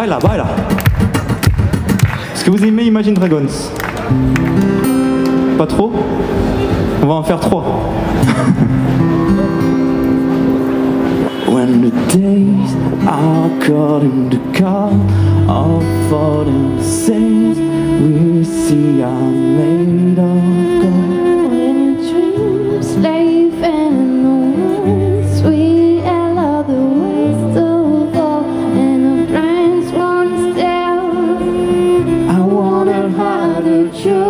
baila, baila. Est-ce que vous aimez Imagine Dragons Pas trop On va en faire trois. When the days are caught in the car All falling same We see are made of hide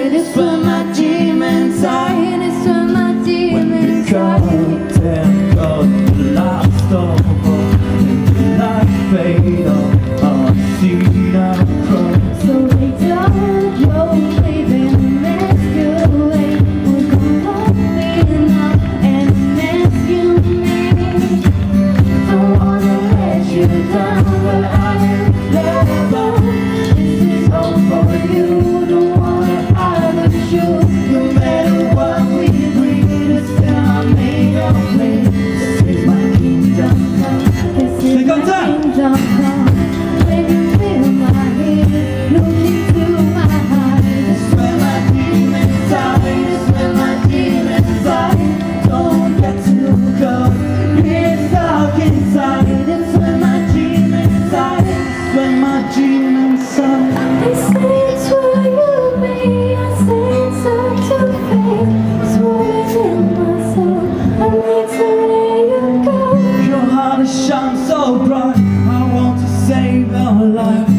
inside. It's where my demons hide. It's where my. Thank God the and the light fade where my demons hide. They say it's where you be. I say it's up to fate. It's what is in my soul. I need to let you go. Your heart has shone so bright. I want to save your life.